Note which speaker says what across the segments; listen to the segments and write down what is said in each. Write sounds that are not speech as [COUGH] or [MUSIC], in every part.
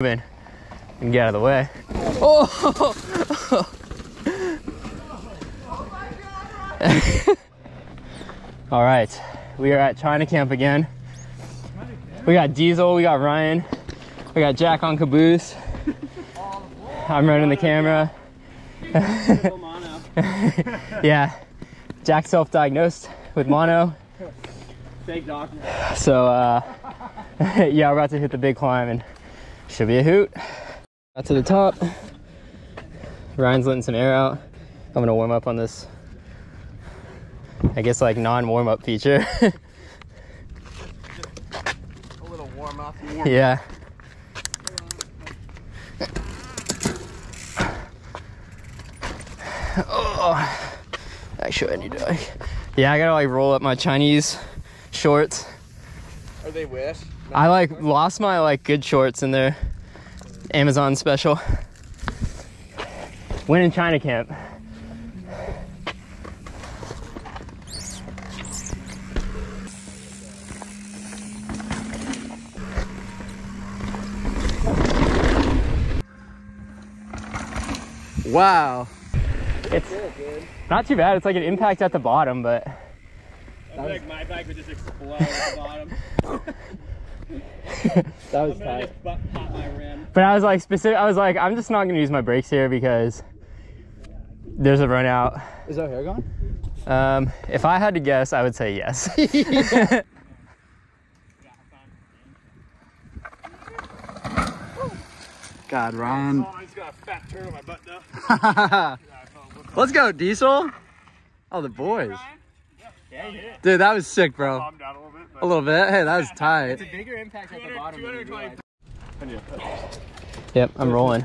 Speaker 1: moving and get out of the way. Oh! [LAUGHS] All right, we are at China Camp again. We got Diesel, we got Ryan, we got Jack on caboose. I'm running the camera. [LAUGHS] yeah, Jack self-diagnosed with mono.
Speaker 2: Fake doctor.
Speaker 1: So uh, [LAUGHS] yeah, we're about to hit the big climb and should be a hoot. Got to the top. Ryan's letting some air out. I'm gonna warm up on this. I guess like non-warm up feature. [LAUGHS]
Speaker 2: A little warm up.
Speaker 1: yeah. Oh, actually, I need to. Like, yeah, I gotta like roll up my Chinese shorts.
Speaker 2: Are they wish?
Speaker 1: I like lost my like good shorts in their Amazon special. Went in China camp. Wow. It's not too bad. It's like an impact at the bottom, but
Speaker 2: I feel like my bag would just explode at the bottom. [LAUGHS]
Speaker 1: that was
Speaker 2: I'm gonna just butt pop my rim.
Speaker 1: But I was like specific. I was like, I'm just not gonna use my brakes here because there's a run out.
Speaker 3: Is our hair gone?
Speaker 1: Um, if I had to guess, I would say yes. [LAUGHS]
Speaker 3: God, Ryan.
Speaker 2: Oh, I just got a fat turn on my butt though. [LAUGHS]
Speaker 3: Let's go, Diesel. Oh, the boys.
Speaker 2: Yeah, you did it.
Speaker 3: Dude, that was sick, bro.
Speaker 2: Calm down a little bit.
Speaker 3: A little bit. Hey, that was tight.
Speaker 1: bigger impact at
Speaker 2: 220.
Speaker 1: Yep, I'm rolling.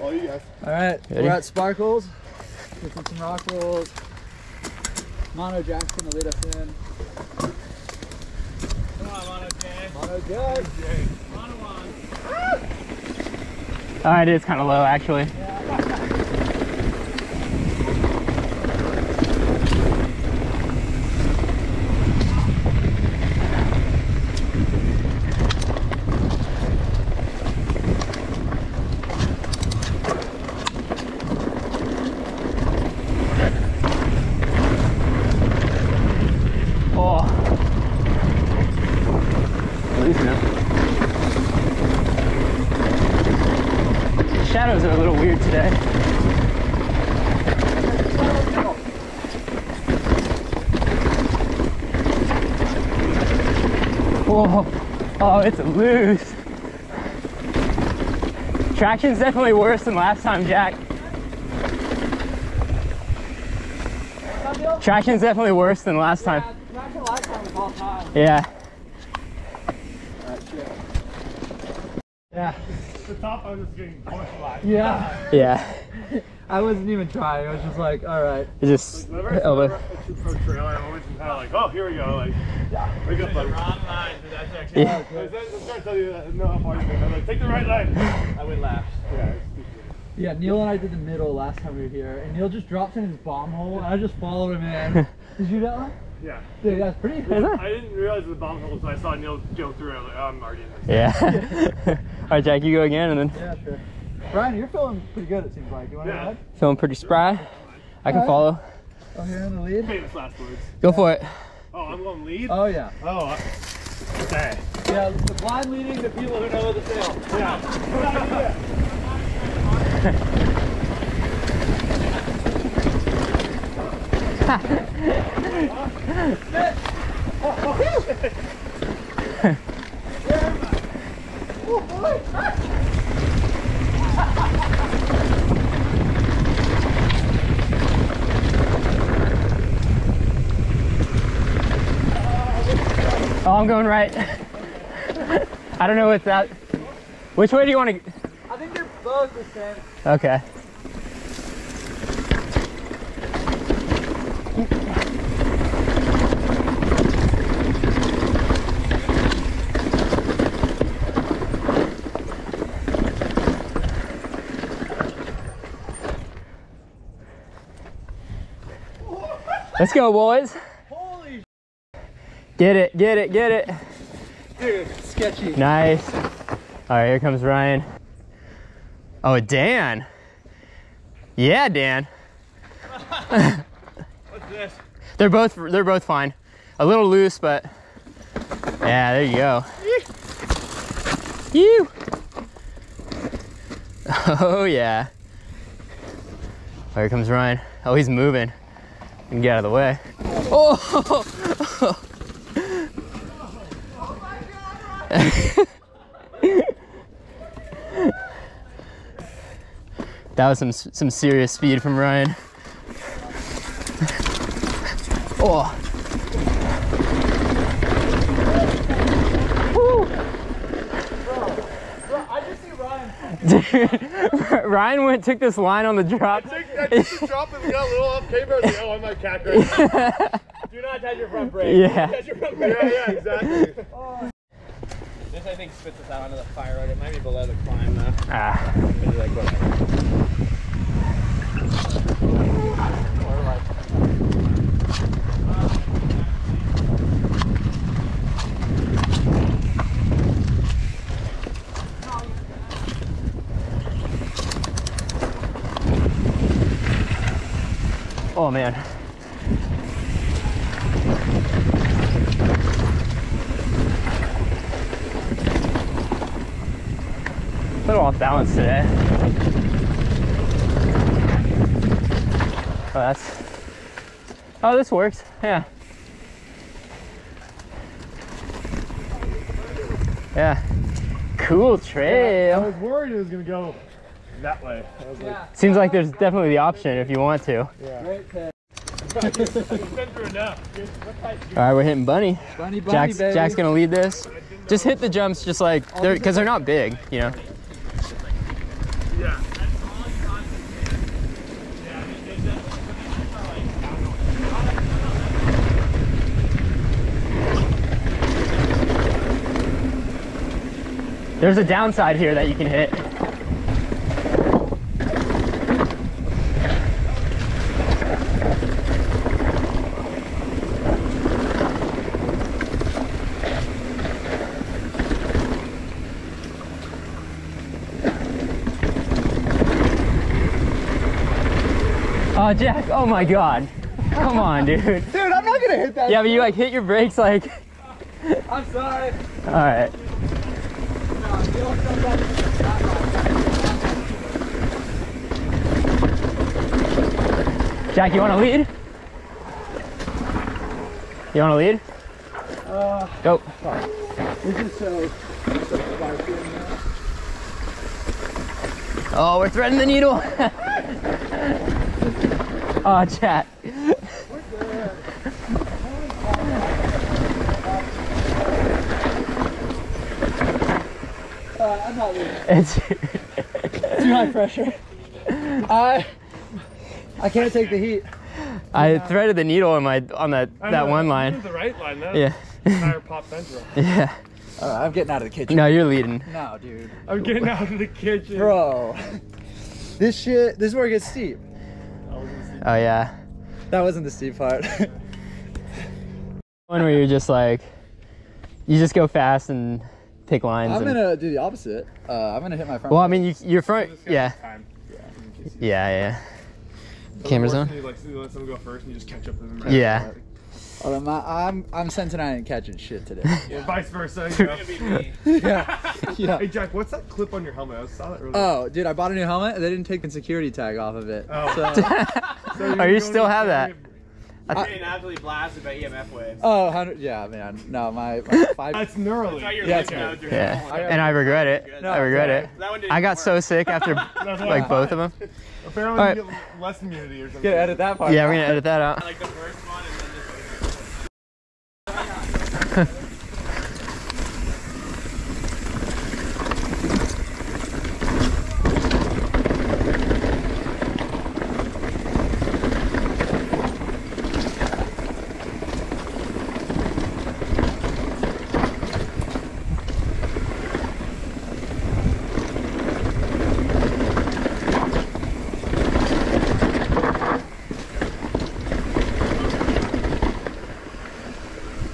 Speaker 2: All you guys.
Speaker 3: All right,
Speaker 1: Ready?
Speaker 3: we're at Sprinkles. Taking some rock rolls. Mono Jack's gonna lead us in.
Speaker 2: Come on, Mono J.
Speaker 3: Mono good.
Speaker 2: Mono on.
Speaker 1: All right, it's kind of low actually. Oh. Losing it. Shadows are a little weird today. Whoa. Oh, it's loose. Traction's definitely worse than last time, Jack. Traction's definitely worse than last time.
Speaker 3: Traction last time time.
Speaker 1: Yeah.
Speaker 3: Yeah.
Speaker 2: The top, I was just getting pushed.
Speaker 3: Yeah.
Speaker 1: Yeah.
Speaker 3: I wasn't even trying. I was just like, all right.
Speaker 1: It just
Speaker 2: Whenever I
Speaker 1: elbow.
Speaker 2: see pro trail, I'm always kind of like, oh, here we go. Like, wake up, buddy.
Speaker 4: Wrong line for that section.
Speaker 1: Yeah.
Speaker 2: I was I'm trying you that, no, how far you're. I'm like, take the right line.
Speaker 4: I went left.
Speaker 2: Yeah.
Speaker 3: Yeah, Neil and I did the middle last time we were here, and Neil just dropped in his bomb hole, and I just followed him in. [LAUGHS] Did you do that one?
Speaker 2: Yeah.
Speaker 3: Dude, that's pretty
Speaker 1: Is it?
Speaker 2: I didn't realize the bomb hole until I saw Neil go through it. I was like, oh, I'm already in this.
Speaker 1: Yeah. [LAUGHS] All right, Jack, you go again, and then
Speaker 3: Yeah, sure. Brian, you're feeling pretty good, it seems like. You want to
Speaker 2: Yeah.
Speaker 3: go
Speaker 1: feeling pretty spry. I can
Speaker 3: Alright.
Speaker 1: follow.
Speaker 3: Oh, here in the lead?
Speaker 2: Famous last words.
Speaker 1: Go for it.
Speaker 2: Oh, I'm going lead?
Speaker 3: Oh, yeah.
Speaker 2: Oh, I- okay.
Speaker 3: Yeah, the blind leading the people who know the sail.
Speaker 2: Yeah. [LAUGHS] [LAUGHS]
Speaker 1: Oh, I'm going right. I don't know what's that. Which way do you want to?
Speaker 3: I think they're both the same.
Speaker 1: Okay. Let's go, boys. Get it, get it, get it.
Speaker 3: dude, sketchy.
Speaker 1: Nice. All right, here comes Ryan. Oh, Dan. Yeah, Dan. [LAUGHS]
Speaker 4: What's this?
Speaker 1: They're both they're both fine. A little loose, but yeah, there you go. You. [LAUGHS] Oh yeah. Oh, here comes Ryan. Oh, he's moving. Can get out of the way. [LAUGHS] Oh. [LAUGHS] that was some some serious speed from Ryan. Oh.
Speaker 3: I just see Ryan.
Speaker 1: Dude, [LAUGHS] Ryan went took this line on the drop.
Speaker 2: I just dropped and got a little off camera. I was like, oh, I might catch right [LAUGHS]
Speaker 4: Do not touch your front brake.
Speaker 1: Yeah.
Speaker 4: Touch your front brake.
Speaker 2: yeah, exactly.
Speaker 4: This oh. I think spits us out onto the fire road. It might be below the climb though.
Speaker 1: Ah,
Speaker 4: whatever. Like
Speaker 1: oh man. Off balance today. Oh, that's. Oh, this works. Yeah. Yeah. Cool trail I
Speaker 2: was worried it was gonna go that way. I was like,
Speaker 1: Seems like there's definitely the option if you want to.
Speaker 3: Great pick.
Speaker 2: been.
Speaker 1: All right, we're hitting bunny.
Speaker 3: Bunny, bunny,
Speaker 1: Jack's. Jack's gonna lead this. Just hit the jumps, just like they're oh, because they're not big, you know. There's a downside here that you can hit. Oh, Jack, oh my god. Come on, dude.
Speaker 3: Dude, I'm not gonna hit that.
Speaker 1: Yeah, but you like hit your brakes like,
Speaker 3: I'm sorry.
Speaker 1: all right.
Speaker 3: No, you don't come back to that
Speaker 1: Jack, you want to lead? You want to lead?
Speaker 3: Uh,
Speaker 1: Go.
Speaker 3: this is so.
Speaker 1: Oh, we're threading the needle. [LAUGHS] oh, chat.
Speaker 3: Uh, I'm not leaving.
Speaker 1: It's
Speaker 3: Too high pressure. I. I can't take the heat.
Speaker 1: I threaded the needle on my on that
Speaker 2: I
Speaker 1: that
Speaker 2: know,
Speaker 1: one line.
Speaker 2: The right line. That
Speaker 1: Yeah.
Speaker 2: Tire pop [LAUGHS] central.
Speaker 1: yeah.
Speaker 3: Uh, I'm getting out of the kitchen.
Speaker 1: No, you're leading.
Speaker 3: No, dude.
Speaker 2: I'm getting out of the kitchen.
Speaker 3: Bro. This shit. This is where it gets steep.
Speaker 1: Oh yeah.
Speaker 3: That wasn't the steep part.
Speaker 1: One where you're just like, you just go fast and pick lines.
Speaker 3: I'm
Speaker 1: and-
Speaker 3: gonna do the opposite. Uh, I'm gonna hit my front.
Speaker 1: Well, I mean, you, your front.
Speaker 2: This guy's
Speaker 1: Yeah.
Speaker 2: Time.
Speaker 1: Yeah, yeah. Camera's on.
Speaker 2: You, like, you let someone go first and you just catch up to them. right
Speaker 1: Yeah.
Speaker 2: away.
Speaker 3: Oh, I'm, I'm I'm sensing I ain't catching shit today. [LAUGHS]
Speaker 2: Or vice versa. You know?
Speaker 4: It's gonna be [LAUGHS] me.
Speaker 3: yeah. Yeah.
Speaker 2: hey Jack, what's that clip on your helmet? I saw that earlier.
Speaker 3: Oh, dude, I bought a new helmet. and They didn't take the security tag off of it.
Speaker 2: Oh.
Speaker 3: So, [LAUGHS]
Speaker 2: So
Speaker 1: oh,
Speaker 2: you're
Speaker 1: you still
Speaker 2: to-
Speaker 1: have that?
Speaker 4: I'm getting absolutely blasted by EMF waves.
Speaker 3: oh, 100, yeah, man. No, my, my five.
Speaker 2: That's
Speaker 4: That's why
Speaker 2: Neuralink.
Speaker 3: Yeah,
Speaker 4: lymph
Speaker 3: it's
Speaker 1: Yeah. And I regret it.
Speaker 3: No,
Speaker 1: I regret
Speaker 3: it's
Speaker 1: it.
Speaker 4: That one didn't
Speaker 1: I got
Speaker 4: work.
Speaker 1: so sick after like
Speaker 2: why.
Speaker 1: both of them.
Speaker 2: Apparently,
Speaker 1: Alright.
Speaker 2: you get less immunity or something.
Speaker 3: Get edit that part.
Speaker 1: Yeah, we're gonna edit that out.
Speaker 4: Like the first one and then just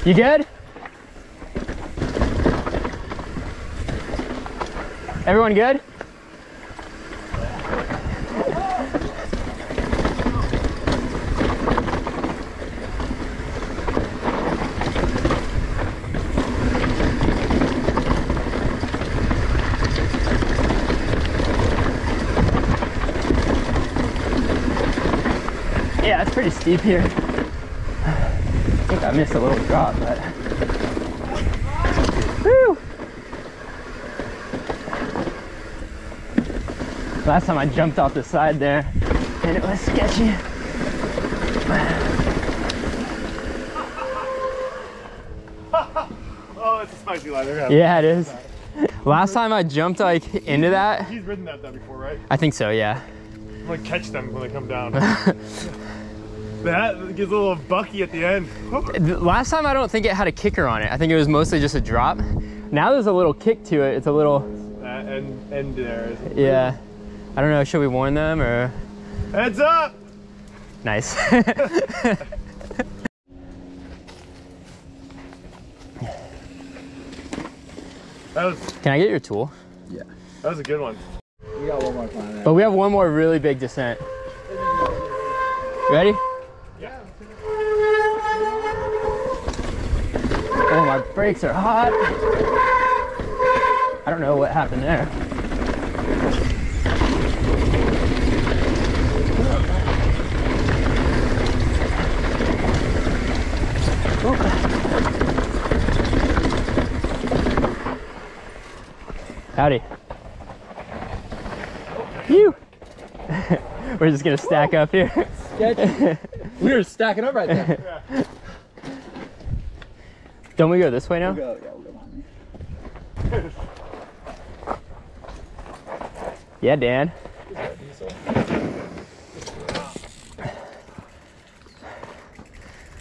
Speaker 1: You good? Everyone good? Yeah, it's pretty steep here. I think I missed a little drop, but. Last time I jumped off the side there and it was sketchy. [LAUGHS]
Speaker 2: Oh, it's a spicy. They're
Speaker 1: Yeah, it is. Last time I jumped like into that,
Speaker 2: He's ridden that though before, right?
Speaker 1: I think so, yeah.
Speaker 2: I'm gonna catch them when they come down. [LAUGHS] that gets a little bucky at the end.
Speaker 1: Last time I don't think it had a kicker on it. I think it was mostly just a drop. Now there's a little kick to it. It's a little,
Speaker 2: That end, end there.
Speaker 1: yeah. I don't know, should we warn them or?
Speaker 2: Heads up!
Speaker 1: Nice. [LAUGHS]
Speaker 2: That was
Speaker 1: Can I get your tool? Yeah.
Speaker 2: That was a good one.
Speaker 3: We got one more climb there.
Speaker 1: But we have one more really big descent. Ready?
Speaker 2: Yeah.
Speaker 1: Oh, my brakes are hot. I don't know what happened there. Howdy. Phew. [LAUGHS] We're just gonna stack up here.
Speaker 3: We were stacking up right there. [LAUGHS]
Speaker 1: Don't we go this way now?
Speaker 3: We'll go, yeah, we'll go behind me.
Speaker 1: Yeah,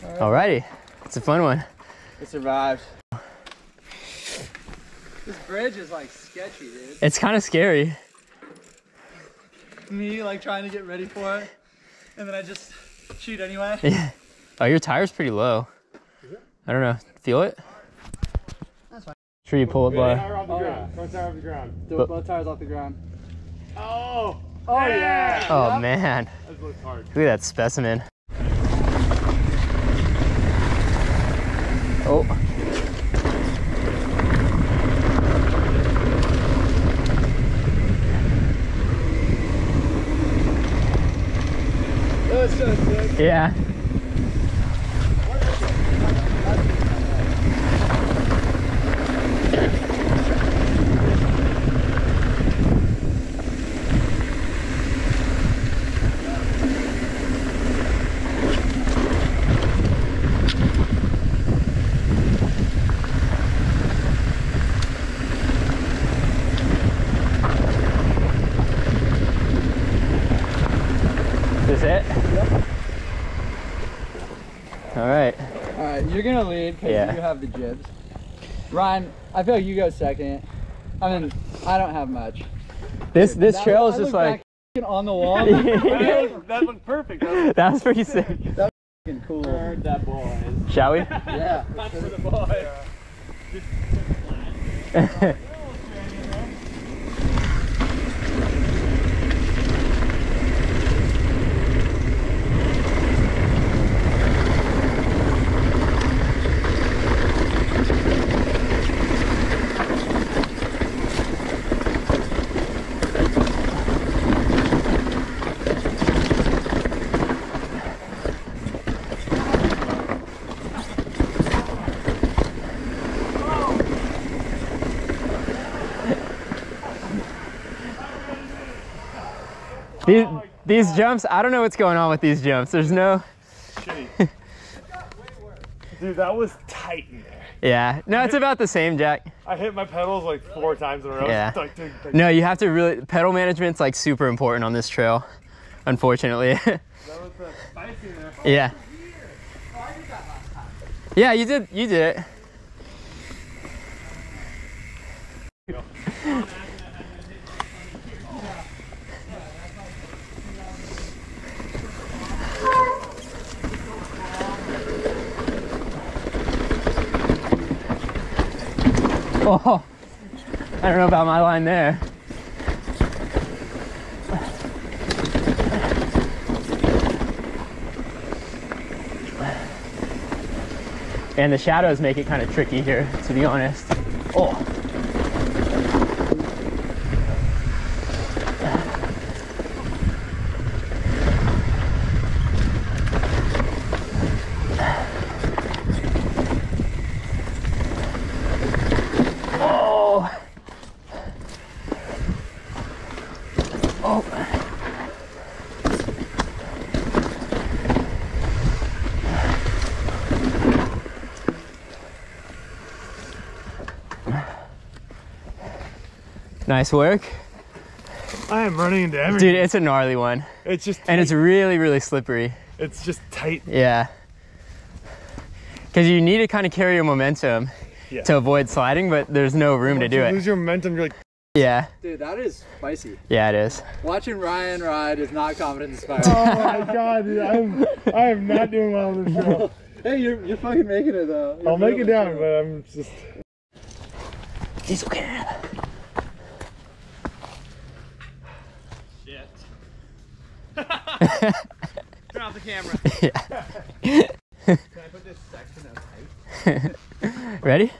Speaker 1: Dan. Alrighty, it's a fun one.
Speaker 3: It survived. This bridge is like sketchy, dude.
Speaker 1: It's kind of scary.
Speaker 3: Me like trying to get ready for it, and then I just shoot anyway. Yeah. [LAUGHS]
Speaker 1: Oh, your tire's pretty low. I don't know. Feel it?
Speaker 3: That's fine.
Speaker 1: Tree pull up bar.
Speaker 2: Tire off the ground. Front tire off the ground.
Speaker 3: Do
Speaker 1: But-
Speaker 3: both tires off the ground.
Speaker 2: Oh!
Speaker 3: Oh yeah.
Speaker 1: Oh man,
Speaker 2: That hard.
Speaker 1: look at that specimen. Oh,
Speaker 3: That's so sick.
Speaker 1: yeah. Is it? All right.
Speaker 3: All right, you're gonna lead because
Speaker 1: Yeah.
Speaker 3: you have the jibs. Ryan, I feel like you go second. I mean, I don't have much.
Speaker 1: This this trail
Speaker 3: I
Speaker 1: is just like
Speaker 3: back on the wall. [LAUGHS]
Speaker 2: that, that looked perfect. That
Speaker 1: that was pretty sick.
Speaker 3: Fucking cool.
Speaker 4: Heard that boys.
Speaker 1: Shall we? [LAUGHS]
Speaker 3: Yeah.
Speaker 4: Not for the boys. [LAUGHS]
Speaker 1: These these jumps, I don't know what's going on with these jumps. There's no.
Speaker 2: Dude, that was tight in there.
Speaker 1: Yeah. No, it's about the same, Jack.
Speaker 2: I hit my pedals like four times in a row.
Speaker 1: Yeah.
Speaker 2: Like, dude, like,
Speaker 1: No, you have to really pedal management's like super important on this trail. Unfortunately. [LAUGHS]
Speaker 2: That was uh, spicy there.
Speaker 1: yeah. Yeah, you did you did it. Oh, I don't know about my line there. And the shadows make it kind of tricky here, to be honest. Oh. Nice work.
Speaker 2: I am running into everything.
Speaker 1: Dude, it's a gnarly one.
Speaker 2: it's just
Speaker 1: And it's really, really slippery.
Speaker 2: it's just tight.
Speaker 1: Yeah. Because you need to kind of carry your momentum
Speaker 2: Yeah.
Speaker 1: to avoid sliding, but there's no room to do
Speaker 2: you
Speaker 1: it.
Speaker 2: lose your momentum, you're like,
Speaker 1: Yeah,
Speaker 3: Dude, that is spicy.
Speaker 1: yeah, it is.
Speaker 3: Watching Ryan ride is not confidence inspiring.
Speaker 2: oh my god, dude, I'm I am not doing well on this show. [LAUGHS]
Speaker 3: hey, you're, you're fucking making it though. You're
Speaker 2: I'll make it down,
Speaker 3: chill.
Speaker 2: but I'm just
Speaker 1: Diesel can.
Speaker 4: Shit. Turn off the camera. [LAUGHS]
Speaker 1: Yeah.
Speaker 4: Can I put this section as height? [LAUGHS]
Speaker 1: Ready?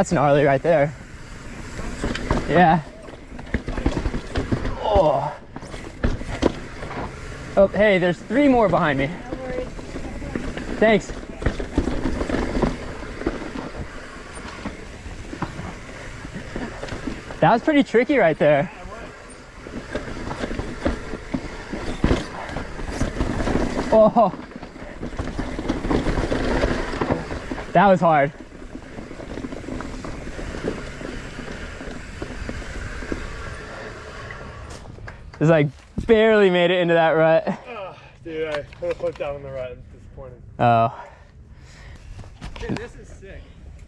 Speaker 1: That's gnarly right there. Yeah. Oh. Oh, hey, there's three more behind me. Thanks. That was pretty tricky right there. Oh. That was hard. It's like barely made it into that rut.
Speaker 2: Oh, dude, I put a foot down on the rut. I'm disappointed.
Speaker 1: Oh,
Speaker 3: Dude, this is sick.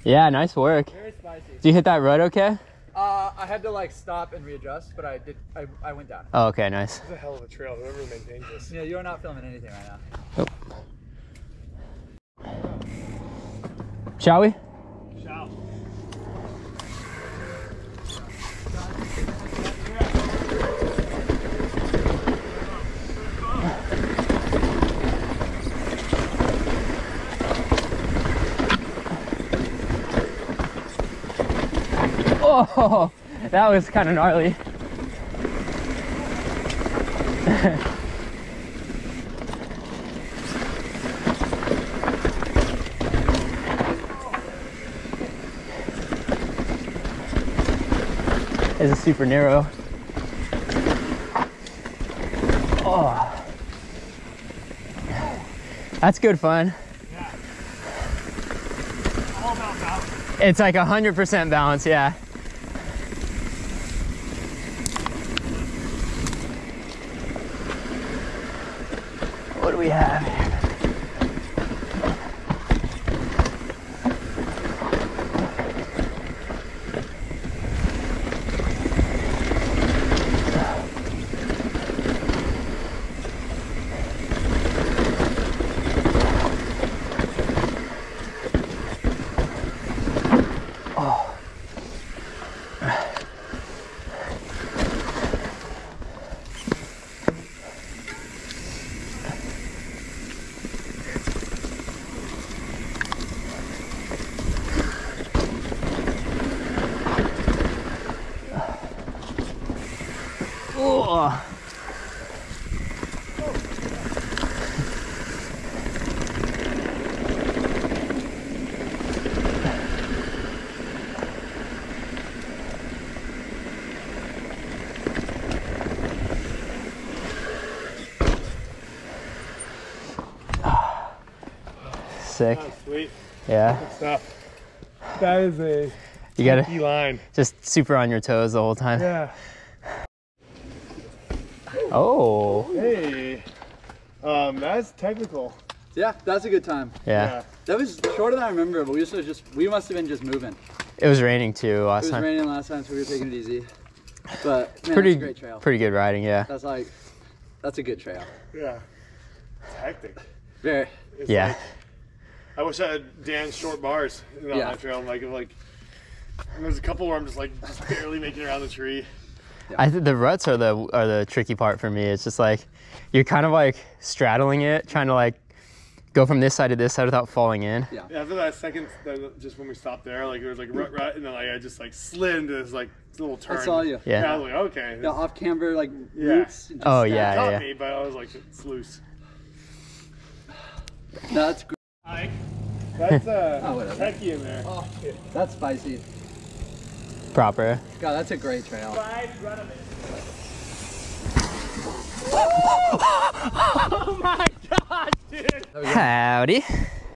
Speaker 1: yeah, nice work.
Speaker 3: Very spicy.
Speaker 1: Did you hit that rut okay?
Speaker 3: Uh, I had to like stop and readjust, but I did. I, I went down.
Speaker 1: Oh, okay, nice.
Speaker 2: It's a hell of a trail. Whoever maintains this.
Speaker 3: Yeah, you're not filming anything right now.
Speaker 1: Shall we? Oh, that was kind of gnarly. It's a super narrow. Oh, that's good fun.
Speaker 2: Balance.
Speaker 1: It's like a hundred percent balance, yeah. We have here? Oh. Sick.
Speaker 2: Oh, sweet.
Speaker 1: Yeah.
Speaker 2: Good stuff. That is a
Speaker 1: You gotta
Speaker 2: key line.
Speaker 1: just super on your toes the whole time.
Speaker 2: Yeah.
Speaker 1: Oh.
Speaker 2: Hey. Um, that's technical.
Speaker 3: Yeah, that's a good time.
Speaker 1: Yeah.
Speaker 3: That was shorter than I remember, but we just just we must have been just moving.
Speaker 1: It was raining too last time.
Speaker 3: It
Speaker 1: last
Speaker 3: was
Speaker 1: time.
Speaker 3: raining last time, so we were taking it easy. But man,
Speaker 1: pretty
Speaker 3: that's a great trail.
Speaker 1: pretty good riding, yeah.
Speaker 3: That's like, that's a good trail.
Speaker 2: Yeah. It's hectic.
Speaker 3: Very.
Speaker 2: It's
Speaker 1: Yeah.
Speaker 2: like- I wish I had Dan's short bars on
Speaker 3: Yeah.
Speaker 2: that trail. I'm like, I'm like, there's a couple where I'm just like just barely making it around the tree.
Speaker 1: I think the ruts are the are the tricky part for me. It's just like you're kind of like straddling it, trying to like go from this side to this side without falling in.
Speaker 3: Yeah.
Speaker 2: Yeah, after that second, that- just when we stopped there, like it was like rut rut, and then like I just like slid into this like little turn.
Speaker 3: I saw you.
Speaker 1: Yeah.
Speaker 2: I was like, okay.
Speaker 3: The off camber like
Speaker 2: Yeah.
Speaker 3: roots. Oh, just
Speaker 1: Oh,
Speaker 3: stack.
Speaker 1: yeah.
Speaker 2: caught me, but I was like, it's loose.
Speaker 3: No, that's gr-
Speaker 2: That's uh, [LAUGHS]
Speaker 3: Oh, whatever.
Speaker 2: techie in there.
Speaker 3: that's spicy.
Speaker 1: Proper.
Speaker 3: God, that's a great trail. [LAUGHS]
Speaker 4: Oh my gosh, dude.
Speaker 1: Howdy.